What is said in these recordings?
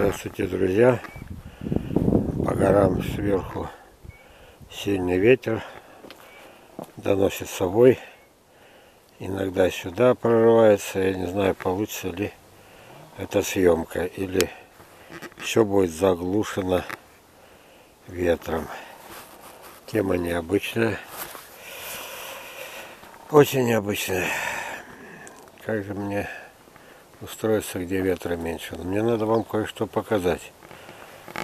Здравствуйте, друзья! По горам сверху сильный ветер доносит с собой. Иногда сюда прорывается. Я не знаю, получится ли эта съемка или все будет заглушено ветром. Тема необычная. Очень необычная. Как же мне устроиться, где ветра меньше. Но мне надо вам кое-что показать.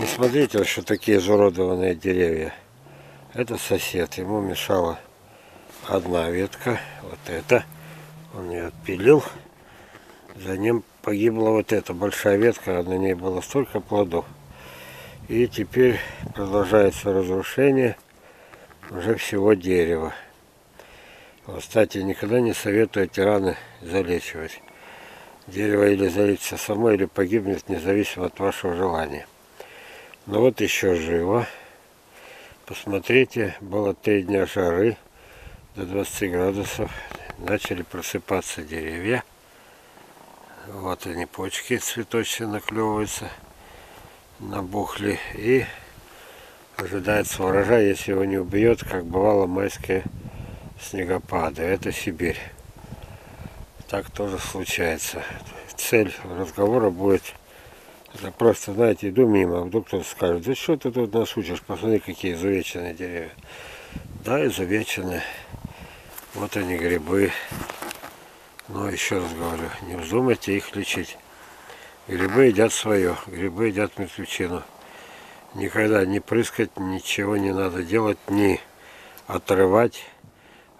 Не смотрите, что такие изуродованные деревья. Это сосед. Ему мешала одна ветка. Вот эта. Он ее отпилил. За ним погибла вот эта большая ветка. На ней было столько плодов. И теперь продолжается разрушение уже всего дерева. Кстати, никогда не советую эти раны залечивать. Дерево или залечится само, или погибнет, независимо от вашего желания. Но вот еще живо. Посмотрите, было три дня жары до 20 градусов. Начали просыпаться деревья. Вот они, почки цветочные наклевываются, набухли. И ожидается урожай, если его не убьет, как бывало майские снегопады. Это Сибирь так тоже случается. Цель разговора будет, это просто, знаете, иду мимо, а вдруг кто-то скажет, да что ты тут нас учишь, посмотри, какие изувеченные деревья. Да, изувеченные. Вот они грибы. Но еще раз говорю, не вздумайте их лечить. Грибы едят свое, грибы едят мертвечину. Никогда не прыскать, ничего не надо делать, не отрывать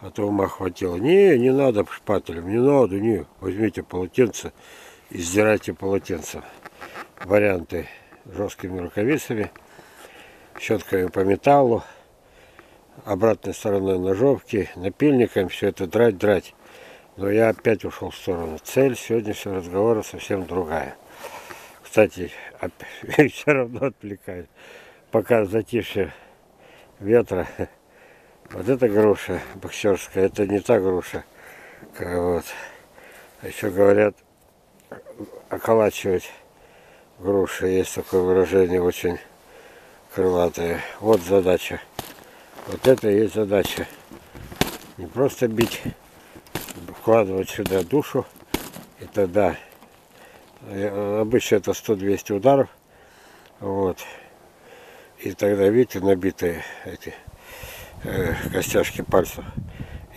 а то ума хватило. Не, не надо шпателем, не надо, не. Возьмите полотенце и сдирайте полотенце. Варианты жесткими рукавицами, щетками по металлу, обратной стороной ножовки, напильником, все это драть-драть. Но я опять ушел в сторону. Цель сегодняшнего разговора совсем другая. Кстати, все равно отвлекает. Пока затишье ветра, вот эта груша боксерская, это не та груша. Вот. А еще говорят, околачивать груши. Есть такое выражение очень крылатое. Вот задача. Вот это и есть задача. Не просто бить, вкладывать сюда душу. И тогда э, обычно это 100-200 ударов. Вот. И тогда, видите, набитые эти э, костяшки пальцев.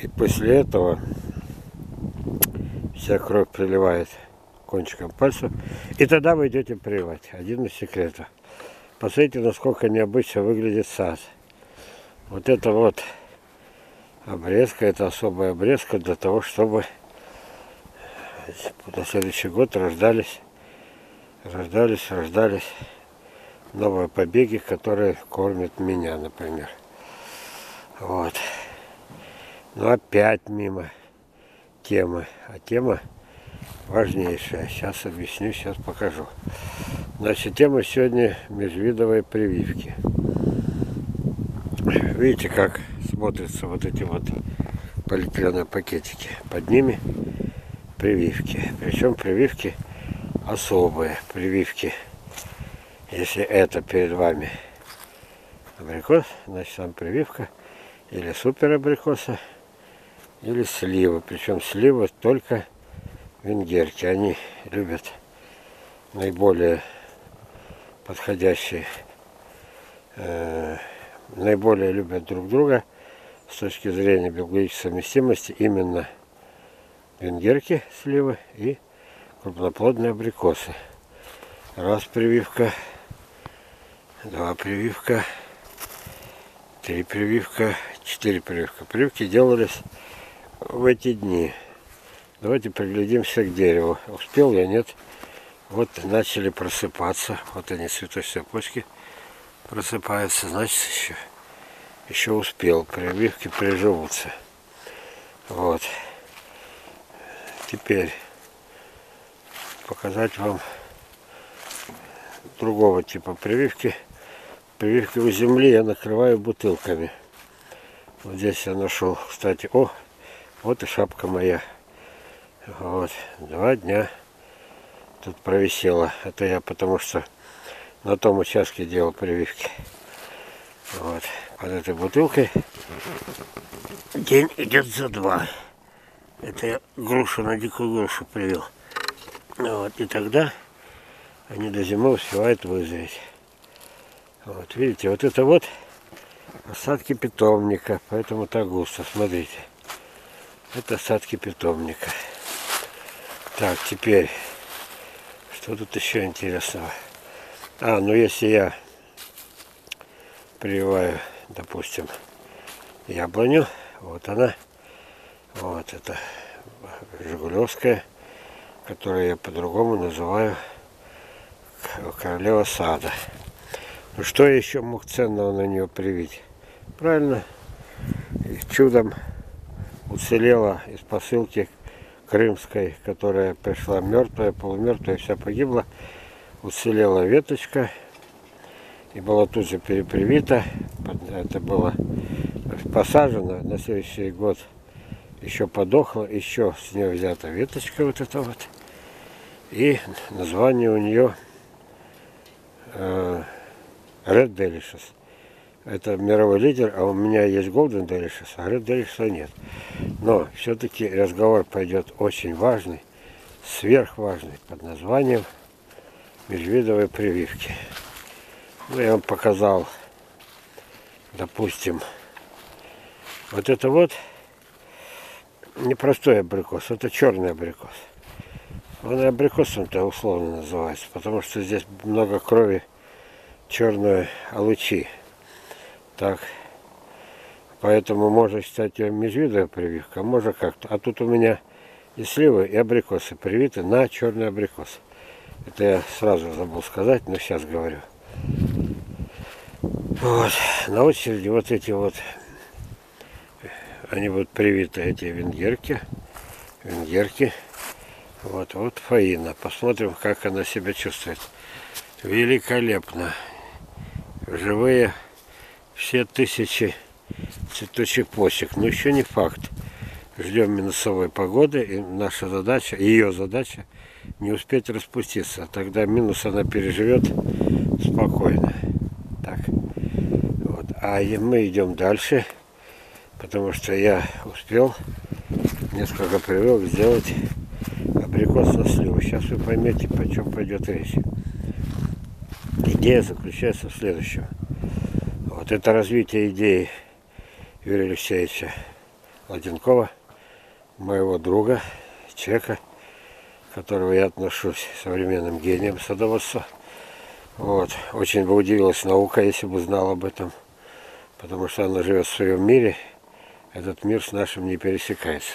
И после этого вся кровь приливает кончиком пальцев. И тогда вы идете прививать. Один из секретов. Посмотрите, насколько необычно выглядит сад. Вот это вот обрезка, это особая обрезка для того, чтобы на следующий год рождались, рождались, рождались новые побеги, которые кормят меня, например. Вот. Ну опять мимо темы. А тема важнейшая. Сейчас объясню, сейчас покажу. Значит, тема сегодня межвидовые прививки. Видите, как смотрятся вот эти вот полиэтиленовые пакетики. Под ними прививки. Причем прививки особые. Прививки. Если это перед вами абрикос, значит там прививка или супер абрикоса, или сливы. Причем сливы только венгерки. Они любят наиболее подходящие, э, наиболее любят друг друга с точки зрения биологической совместимости именно венгерки, сливы и крупноплодные абрикосы. Раз прививка, два прививка, три прививка, 4 прививка. Прививки делались в эти дни. Давайте приглядимся к дереву. Успел я, нет? Вот начали просыпаться. Вот они, цветочные почки просыпаются. Значит, еще, еще успел. Прививки приживутся. Вот. Теперь показать вам другого типа прививки. Прививки у земли я накрываю бутылками. Вот здесь я нашел, кстати, о, вот и шапка моя. Вот, два дня тут провисела. Это я потому что на том участке делал прививки. Вот. Под этой бутылкой день идет за два. Это я грушу на дикую грушу привел. Вот. И тогда они до зимы успевают вызреть. Вот, видите, вот это вот осадки питомника, поэтому так густо, смотрите. Это осадки питомника. Так, теперь, что тут еще интересного? А, ну если я прививаю, допустим, яблоню, вот она, вот это Жигулевская, которую я по-другому называю королева сада. Что еще мог ценного на нее привить? Правильно, чудом уцелела из посылки крымской, которая пришла мертвая, полумертвая, вся погибла. Уцелела веточка и была тут же перепривита. Это было посажено на следующий год. Еще подохла, еще с нее взята веточка вот эта вот. И название у нее э, Red Delicious. Это мировой лидер, а у меня есть Golden Delicious, а Red Delicious нет. Но все-таки разговор пойдет очень важный, сверхважный, под названием межвидовой прививки. Ну, я вам показал, допустим, вот это вот непростой абрикос, это черный абрикос. Он абрикосом-то условно называется, потому что здесь много крови черной алычи. Так. Поэтому можно считать ее межвидовая прививка, можно как-то. А тут у меня и сливы, и абрикосы привиты на черный абрикос. Это я сразу забыл сказать, но сейчас говорю. Вот. На очереди вот эти вот, они будут привиты, эти венгерки. Венгерки. Вот, вот Фаина. Посмотрим, как она себя чувствует. Великолепно живые все тысячи цветочек почек. Но еще не факт. Ждем минусовой погоды, и наша задача, ее задача, не успеть распуститься. Тогда минус она переживет спокойно. Так. Вот. А мы идем дальше, потому что я успел несколько привел сделать абрикос на сливу. Сейчас вы поймете, по чем пойдет речь. Идея заключается в следующем. Вот это развитие идеи Юрия Алексеевича Ладенкова, моего друга, человека, которого я отношусь современным гением садоводства. Вот. Очень бы удивилась наука, если бы знала об этом, потому что она живет в своем мире, этот мир с нашим не пересекается.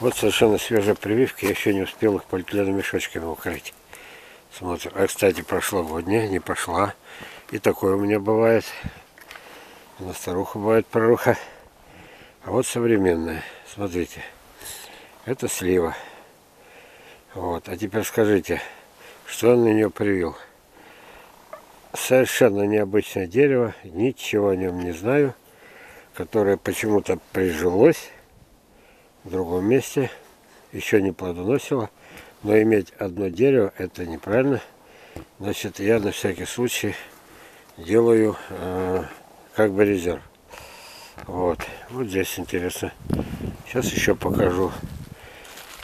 Вот совершенно свежие прививки, я еще не успел их полиэтиленовыми мешочками укрыть. Смотрим. А, кстати, прошлогодняя не пошла. И такое у меня бывает. На старуха бывает проруха. А вот современная. Смотрите. Это слива. Вот. А теперь скажите, что он на нее привил? Совершенно необычное дерево. Ничего о нем не знаю. Которое почему-то прижилось в другом месте. Еще не плодоносило. Но иметь одно дерево это неправильно. Значит, я на всякий случай делаю э, как бы резерв. Вот. Вот здесь интересно. Сейчас еще покажу.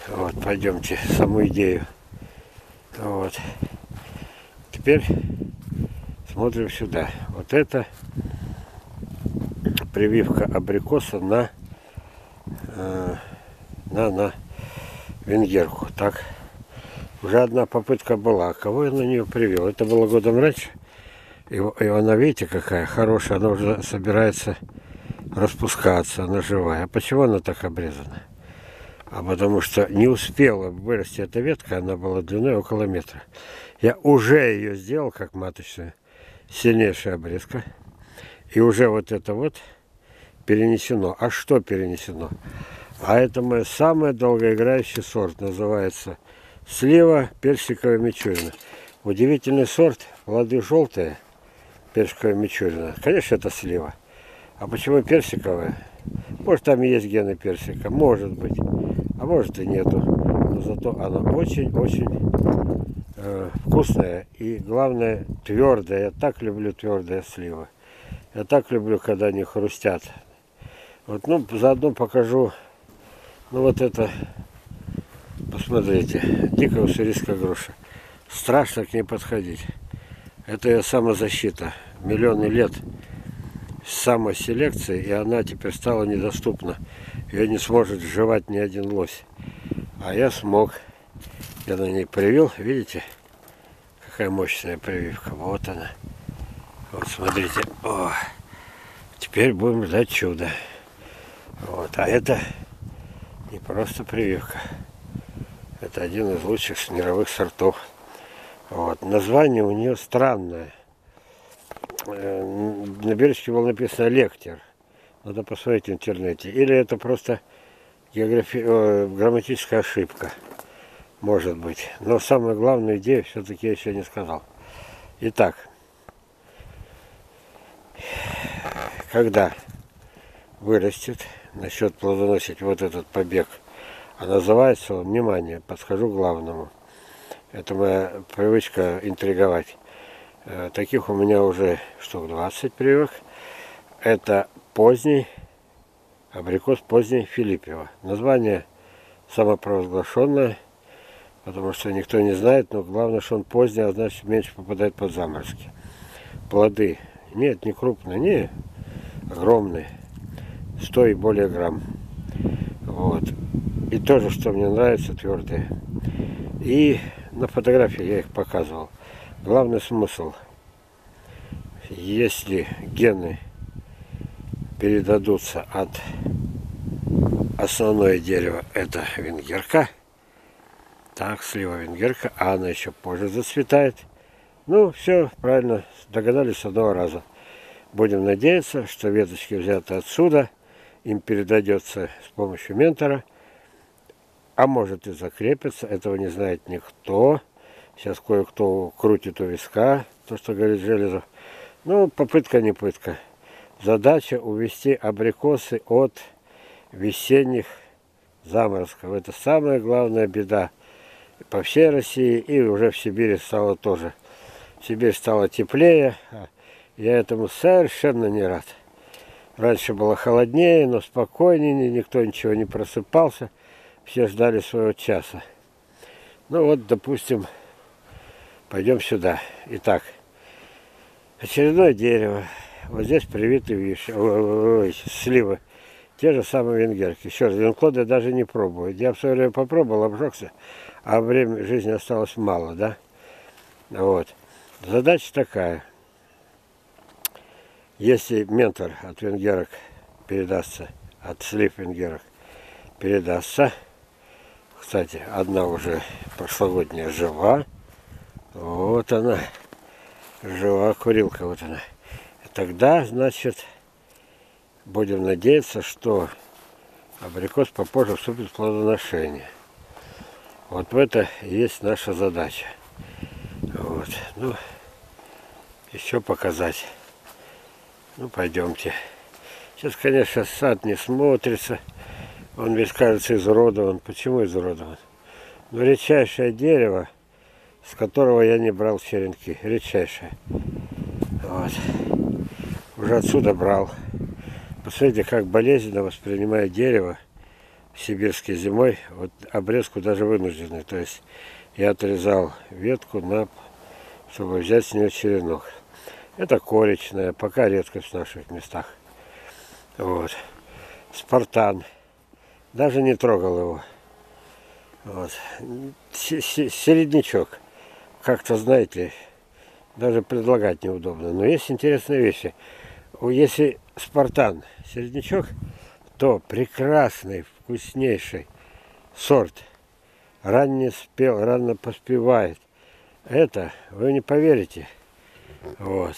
Вот, пойдемте, саму идею. Вот. Теперь смотрим сюда. Вот это прививка абрикоса на, э, на, на венгерку. Так. Уже одна попытка была. Кого я на нее привел? Это было годом раньше. И, и она, видите, какая хорошая. Она уже собирается распускаться. Она живая. А почему она так обрезана? А потому что не успела вырасти эта ветка. Она была длиной около метра. Я уже ее сделал как маточную. Сильнейшая обрезка. И уже вот это вот перенесено. А что перенесено? А это мой самый долгоиграющий сорт. Называется Слева персиковая мичурина. Удивительный сорт, плоды желтые, персиковая мичурина. Конечно, это слива. А почему персиковая? Может, там есть гены персика, может быть. А может и нету. Но зато она очень-очень э, вкусная и главное твердая. Я так люблю твердые сливы. Я так люблю, когда они хрустят. Вот, ну, заодно покажу, ну, вот это, посмотрите, дикая уссурийская груша. Страшно к ней подходить. Это ее самозащита. Миллионы лет самоселекции, и она теперь стала недоступна. Ее не сможет сживать ни один лось. А я смог. Я на ней привил, видите? Какая мощная прививка. Вот она. Вот смотрите. О, теперь будем ждать чуда. Вот. А это не просто прививка. Это один из лучших мировых сортов. Вот. Название у нее странное. Э, на бережке было написано лектор. Надо посмотреть в интернете. Или это просто географи... Э, грамматическая ошибка. Может быть. Но самую главную идею все-таки я еще не сказал. Итак. Когда вырастет, насчет плодоносить вот этот побег, а называется он, внимание, подскажу главному. Это моя привычка интриговать. Э, таких у меня уже штук 20 привык. Это поздний абрикос поздний Филиппева. Название самопровозглашенное, потому что никто не знает, но главное, что он поздний, а значит меньше попадает под заморозки. Плоды нет, не крупные, не огромные, 100 и более грамм. Вот. И тоже, что мне нравится, твердые. И на фотографии я их показывал. Главный смысл, если гены передадутся от основное дерево, это венгерка, так, слива венгерка, а она еще позже зацветает. Ну, все, правильно, догадались с одного раза. Будем надеяться, что веточки взяты отсюда, им передадется с помощью ментора, а может и закрепится, этого не знает никто. Сейчас кое-кто крутит у виска, то, что говорит Железов. Ну, попытка не пытка. Задача увести абрикосы от весенних заморозков. Это самая главная беда по всей России и уже в Сибири стало тоже. Сибирь стала теплее, я этому совершенно не рад. Раньше было холоднее, но спокойнее, никто ничего не просыпался, все ждали своего часа. Ну вот, допустим, Пойдем сюда. Итак, очередное дерево. Вот здесь привиты вишни, сливы. Те же самые венгерки. Еще раз, винклоды даже не пробую. Я в свое время попробовал, обжегся, а время жизни осталось мало, да? Вот. Задача такая. Если ментор от венгерок передастся, от слив венгерок передастся, кстати, одна уже прошлогодняя жива, вот она, жива курилка, вот она. Тогда, значит, будем надеяться, что абрикос попозже вступит в плодоношение. Вот в это есть наша задача. Вот. Ну, еще показать. Ну, пойдемте. Сейчас, конечно, сад не смотрится. Он весь кажется изуродован. Почему изуродован? Но редчайшее дерево с которого я не брал черенки, редчайшие. Вот. Уже отсюда брал. Посмотрите, как болезненно воспринимает дерево сибирской зимой. Вот обрезку даже вынужденный. То есть я отрезал ветку, на, чтобы взять с нее черенок. Это коричная, пока редкость в наших местах. Вот. Спартан. Даже не трогал его. Вот. Середнячок как-то, знаете, даже предлагать неудобно. Но есть интересные вещи. Если спартан середнячок, то прекрасный, вкуснейший сорт. Ранне спел, рано поспевает. Это вы не поверите. Вот.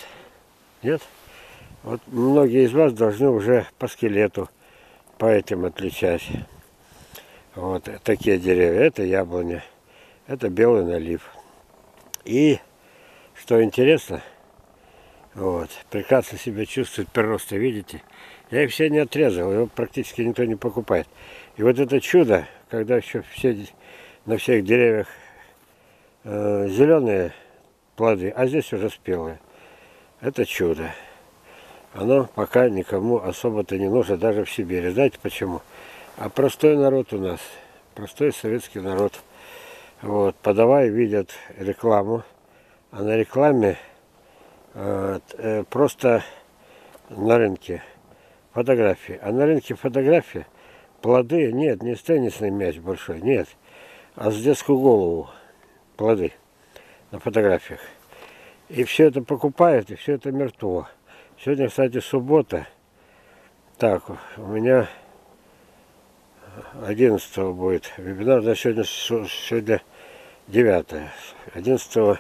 Нет? Вот многие из вас должны уже по скелету по этим отличать. Вот такие деревья. Это яблоня. Это белый налив. И, что интересно, вот, прекрасно себя чувствует прироста, видите? Я их все не отрезал, его практически никто не покупает. И вот это чудо, когда еще все, на всех деревьях э, зеленые плоды, а здесь уже спелые. Это чудо. Оно пока никому особо-то не нужно, даже в Сибири. Знаете почему? А простой народ у нас, простой советский народ, вот, подавая, видят рекламу, а на рекламе э, просто на рынке фотографии. А на рынке фотографии плоды, нет, не теннисный мяч большой, нет, а с детскую голову плоды на фотографиях. И все это покупают, и все это мертво. Сегодня, кстати, суббота. Так, у меня 11 будет вебинар, да, сегодня, сегодня 9. 11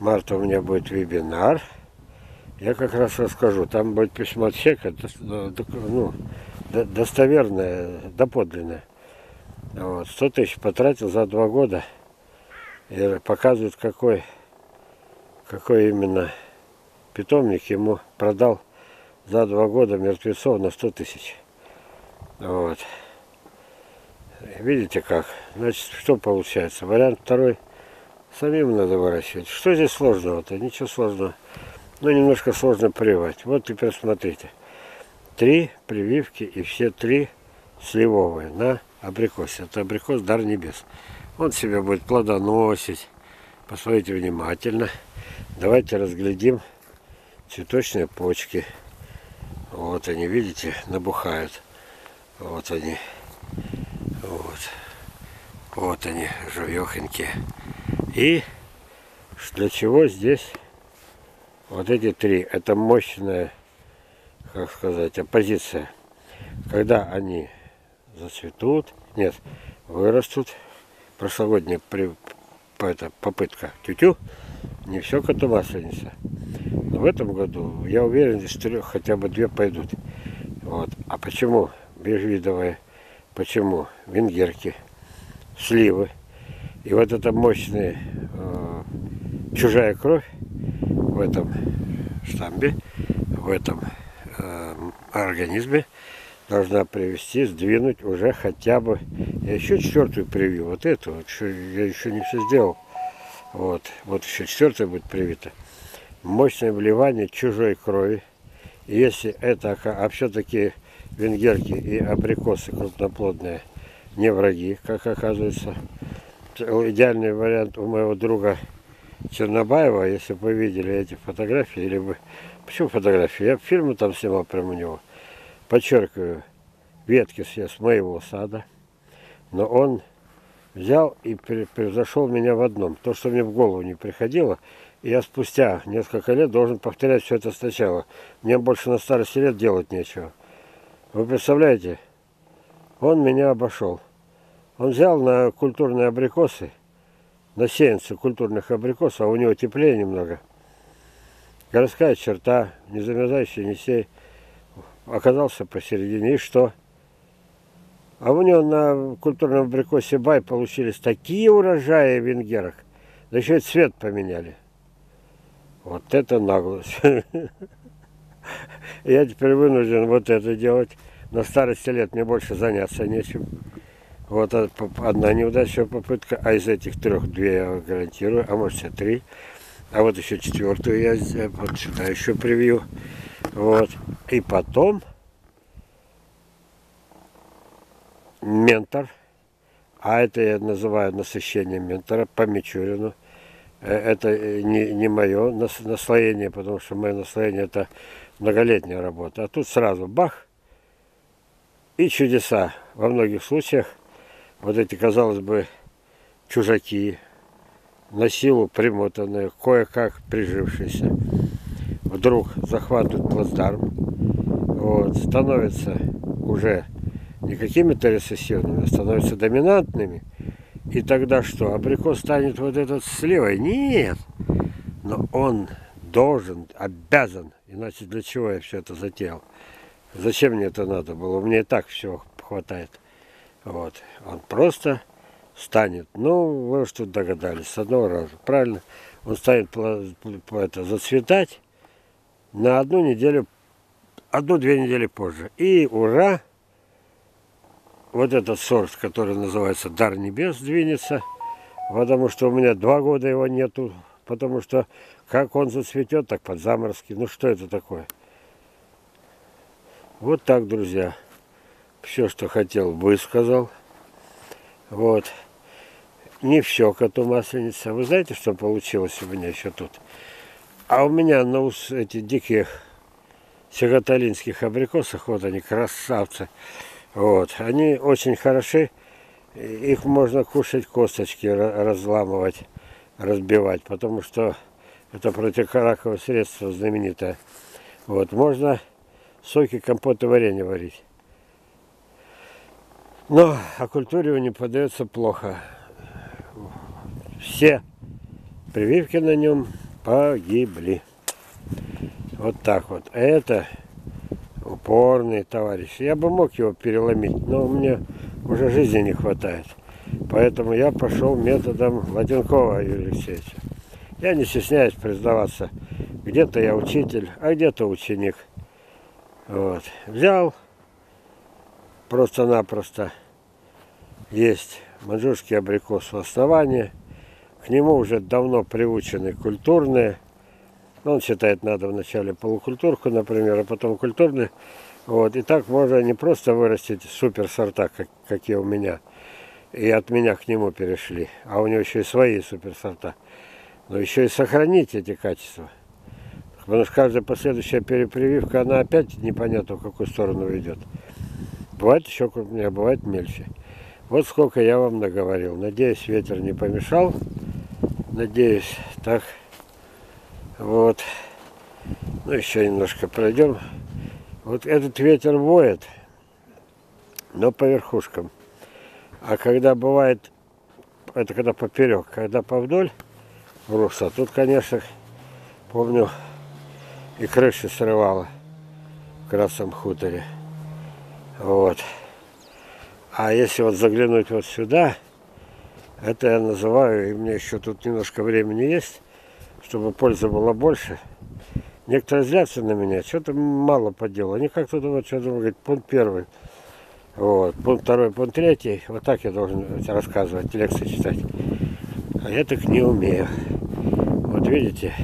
марта у меня будет вебинар. Я как раз расскажу. Там будет письмо от чека, ну, достоверное, доподлинное. Вот, 100 тысяч потратил за два года. И показывает, какой, какой именно питомник ему продал за два года мертвецов на 100 тысяч. Вот. Видите как? Значит, что получается? Вариант второй. Самим надо выращивать. Что здесь сложного-то? Ничего сложного. Ну, немножко сложно прививать. Вот теперь смотрите. Три прививки и все три сливовые на абрикосе. Это абрикос Дар Небес. Он себя будет плодоносить. Посмотрите внимательно. Давайте разглядим цветочные почки. Вот они, видите, набухают. Вот они. Вот. Вот они, живехонькие. И для чего здесь вот эти три? Это мощная, как сказать, оппозиция. Когда они зацветут, нет, вырастут, прошлогодняя при, это, попытка тютю, не все коту масленица. В этом году, я уверен, из трех хотя бы две пойдут. Вот. А почему межвидовые? Почему? Венгерки, сливы. И вот эта мощная э, чужая кровь в этом штамбе, в этом э, организме должна привести, сдвинуть уже хотя бы, я еще четвертую привью, вот эту, вот, я еще не все сделал, вот, вот еще четвертая будет привита. Мощное вливание чужой крови, и если это, а все-таки венгерки и абрикосы крупноплодные не враги, как оказывается. Идеальный вариант у моего друга Чернобаева, если вы видели эти фотографии, или бы... Почему фотографии? Я фильмы там снимал прямо у него. Подчеркиваю, ветки с моего сада. Но он взял и превзошел меня в одном. То, что мне в голову не приходило, я спустя несколько лет должен повторять все это сначала. Мне больше на старости лет делать нечего. Вы представляете, он меня обошел. Он взял на культурные абрикосы, на сеянцы культурных абрикосов, а у него теплее немного. Городская черта, не замерзающий не сей, оказался посередине. И что? А у него на культурном абрикосе бай получились такие урожаи в венгерах. Да еще и цвет поменяли. Вот это наглость. Я теперь вынужден вот это делать. На старости лет мне больше заняться нечем. Вот одна неудачная попытка, а из этих трех две я гарантирую, а может все три. А вот еще четвертую я вот сюда еще привью. Вот. И потом ментор. А это я называю насыщение ментора по Мичурину. Э, это э, не, не мое наслоение, потому что мое наслоение это многолетняя работа. А тут сразу бах и чудеса. Во многих случаях вот эти, казалось бы, чужаки, на силу примотанные, кое-как прижившиеся, вдруг захватывают плацдарм, вот, становятся уже не какими-то рецессивными, а становятся доминантными. И тогда что, абрикос станет вот этот сливой? Нет! Но он должен, обязан, иначе для чего я все это затеял? Зачем мне это надо было? Мне и так все хватает. Вот. Он просто станет. Ну, вы что догадались, с одного раза. Правильно? Он станет это, зацветать на одну неделю, одну-две недели позже. И ура! Вот этот сорт, который называется Дар Небес, двинется Потому что у меня два года его нету. Потому что как он зацветет, так под заморозки. Ну что это такое? Вот так, друзья. Все, что хотел, высказал. Вот. Не все коту масленица. Вы знаете, что получилось у меня еще тут? А у меня на ус эти диких сигаталинских абрикосах, вот они, красавцы. Вот. Они очень хороши. Их можно кушать, косточки разламывать, разбивать, потому что это противораковое средство знаменитое. Вот. Можно соки, компоты, варенье варить. Но оккультуривание подается плохо. Все прививки на нем погибли. Вот так вот. Это упорный товарищ. Я бы мог его переломить, но мне уже жизни не хватает. Поэтому я пошел методом Ладенкова Юрия Алексеевича. Я не стесняюсь признаваться. Где-то я учитель, а где-то ученик. Вот. Взял просто-напросто. Есть манжурский абрикос в основании. К нему уже давно приучены культурные ну, он считает, надо вначале полукультурку, например, а потом культурный. Вот. И так можно не просто вырастить супер сорта, как, какие у меня, и от меня к нему перешли, а у него еще и свои супер сорта, но еще и сохранить эти качества. Потому что каждая последующая перепрививка, она опять непонятно в какую сторону ведет. Бывает еще крупнее, а бывает мельче. Вот сколько я вам наговорил. Надеюсь, ветер не помешал. Надеюсь, так вот. Ну, еще немножко пройдем. Вот этот ветер воет, но по верхушкам. А когда бывает, это когда поперек, когда повдоль руса, тут, конечно, помню, и крыши срывало в Красном хуторе. Вот. А если вот заглянуть вот сюда, это я называю, и мне еще тут немножко времени есть, чтобы польза была больше. Некоторые злятся на меня, что-то мало по делу. Они как-то думают, что я думаю, говорит, пункт первый. Вот, пункт второй, пункт третий. Вот так я должен рассказывать, лекции читать. А я так не умею. Вот видите,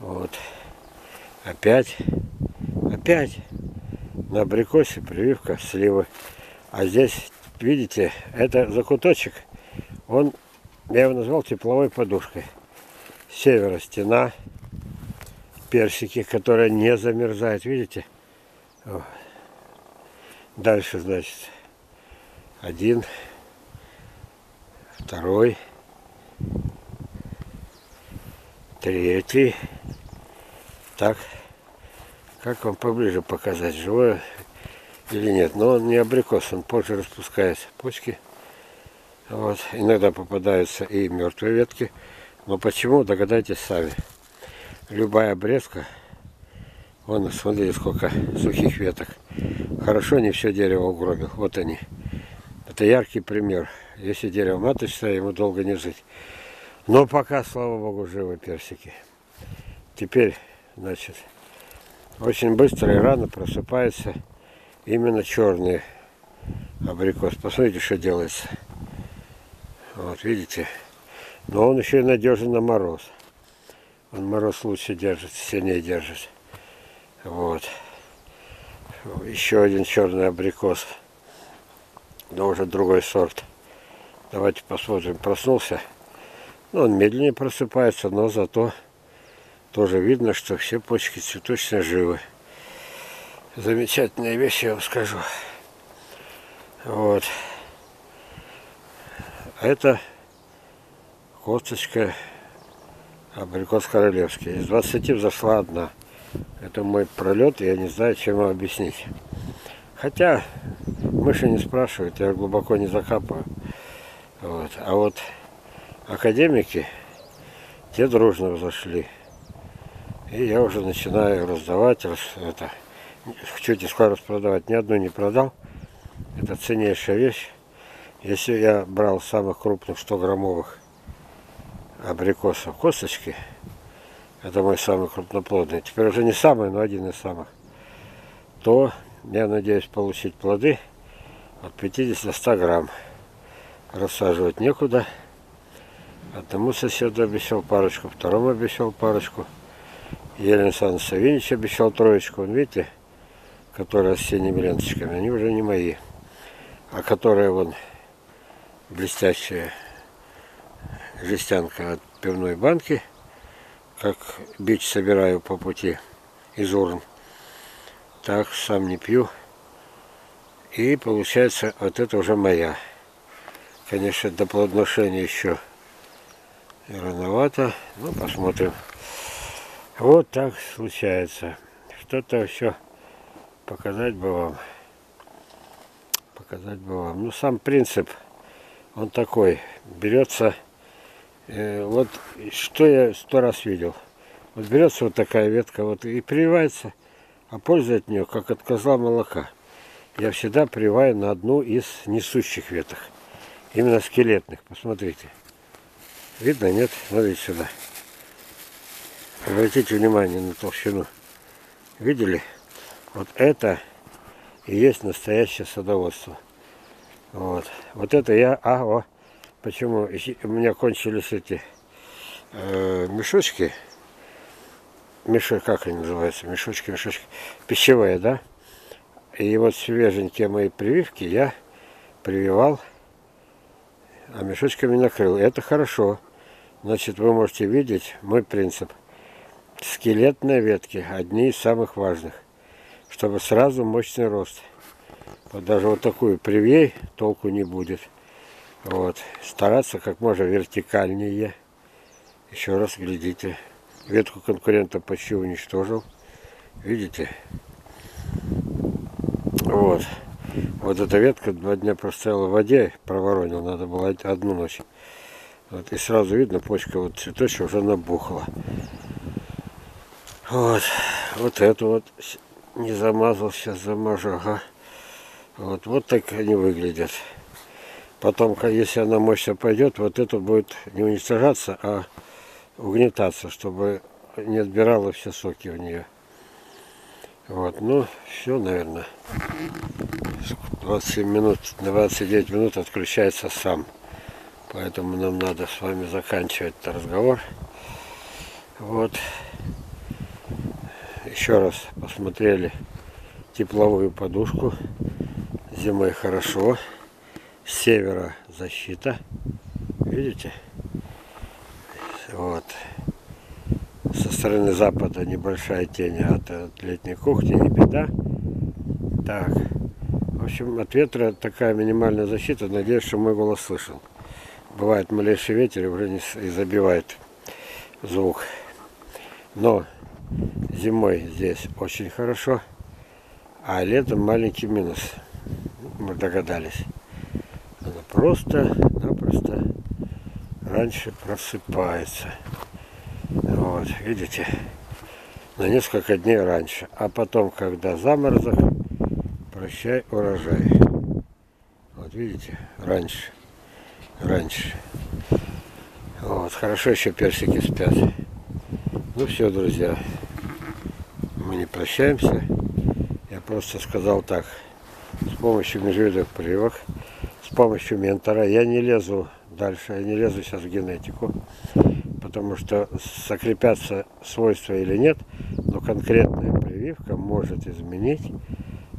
вот, опять, опять на абрикосе прививка сливы. А здесь, видите, это закуточек, он, я его назвал тепловой подушкой севера стена, персики, которая не замерзает, видите? Дальше, значит, один, второй, третий. Так, как вам поближе показать, живое или нет? Но он не абрикос, он позже распускается почки. Вот. Иногда попадаются и мертвые ветки. Но почему, догадайтесь сами. Любая обрезка, вон, смотрите, сколько сухих веток. Хорошо не все дерево угробил. Вот они. Это яркий пример. Если дерево маточное, ему долго не жить. Но пока, слава богу, живы персики. Теперь, значит, очень быстро и рано просыпается именно черный абрикос. Посмотрите, что делается. Вот, видите? Но он еще и надежен на мороз. Он мороз лучше держит, сильнее держит. Вот. Еще один черный абрикос. Но уже другой сорт. Давайте посмотрим. Проснулся. Ну, он медленнее просыпается, но зато тоже видно, что все почки цветочно живы. Замечательная вещь, я вам скажу. Вот. Это косточка абрикос королевский. Из 20 взошла одна. Это мой пролет, я не знаю, чем его объяснить. Хотя мыши не спрашивают, я глубоко не закапываю. Вот. А вот академики, те дружно взошли. И я уже начинаю раздавать, раз, это, чуть скоро распродавать. Ни одну не продал. Это ценнейшая вещь. Если я брал самых крупных 100-граммовых абрикосов косточки. Это мой самый крупноплодный. Теперь уже не самый, но один из самых. То я надеюсь получить плоды от 50 до 100 грамм. Рассаживать некуда. Одному соседу обещал парочку, второму обещал парочку. Елена Александрович Савинич обещал троечку. Вон, видите, которые с синими ленточками, они уже не мои. А которые вон блестящие жестянка от пивной банки, как бич собираю по пути из урн. Так сам не пью. И получается, вот это уже моя. Конечно, до плодоношения еще рановато. Ну, посмотрим. Вот так случается. Что-то еще показать бы вам. Показать бы вам. Ну, сам принцип, он такой. Берется, э, вот что я сто раз видел. Вот берется вот такая ветка вот и прививается, а польза от нее, как от козла молока я всегда приваю на одну из несущих веток. Именно скелетных. Посмотрите. Видно, нет? Смотрите сюда. Обратите внимание на толщину. Видели? Вот это и есть настоящее садоводство. Вот. Вот это я... А, о, почему? У меня кончились эти э, мешочки. Мешок, как они называются? Мешочки, мешочки. Пищевые, да? И вот свеженькие мои прививки я прививал, а мешочками накрыл. Это хорошо. Значит, вы можете видеть мой принцип. Скелетные ветки одни из самых важных, чтобы сразу мощный рост. Вот даже вот такую привей толку не будет. Вот. Стараться как можно вертикальнее. Еще раз глядите. Ветку конкурента почти уничтожил. Видите? Вот. Вот эта ветка два дня простояла в воде, проворонил, надо было одну ночь. Вот, и сразу видно, почка вот цветочек уже набухла. Вот, вот эту вот не замазал, сейчас замажу, ага. Вот, вот так они выглядят. Потом, если она мощно пойдет, вот это будет не уничтожаться, а угнетаться, чтобы не отбирала все соки у нее. Вот, ну, все, наверное. 27 минут, 29 минут отключается сам. Поэтому нам надо с вами заканчивать этот разговор. Вот. Еще раз посмотрели тепловую подушку. Зимой хорошо. Севера защита. Видите? Вот со стороны запада небольшая тень от, от летней кухни, не беда. Так, в общем, от ветра такая минимальная защита. Надеюсь, что мой голос слышен. Бывает малейший ветер и уже не и забивает звук. Но зимой здесь очень хорошо, а летом маленький минус. Мы догадались. Она просто-напросто раньше просыпается. Вот, видите, на несколько дней раньше. А потом, когда заморозок, прощай урожай. Вот видите, раньше, раньше. Вот, хорошо еще персики спят. Ну все, друзья, мы не прощаемся. Я просто сказал так, с помощью межвидовых прививок, с помощью ментора я не лезу дальше, я не лезу сейчас в генетику потому что закрепятся свойства или нет, но конкретная прививка может изменить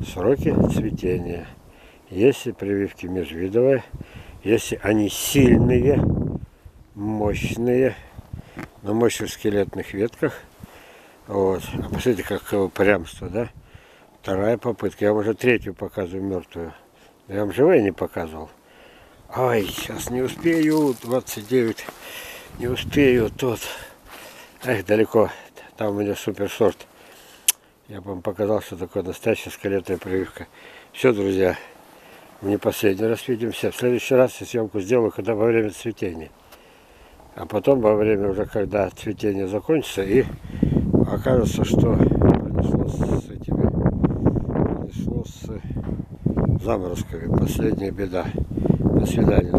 сроки цветения. Если прививки межвидовые, если они сильные, мощные, на мощных скелетных ветках, вот. А посмотрите, как упрямство, да? Вторая попытка. Я уже третью показываю мертвую. Я вам живые не показывал. Ай, сейчас не успею. 29 не успею тут. Эх, далеко. Там у меня супер сорт. Я вам показал, что такое настоящая скелетная прививка. Все, друзья, мы не последний раз видимся. В следующий раз я съемку сделаю, когда во время цветения. А потом во время уже, когда цветение закончится, и окажется, что понесло с этими, понесло с заморозками. Последняя беда. До свидания,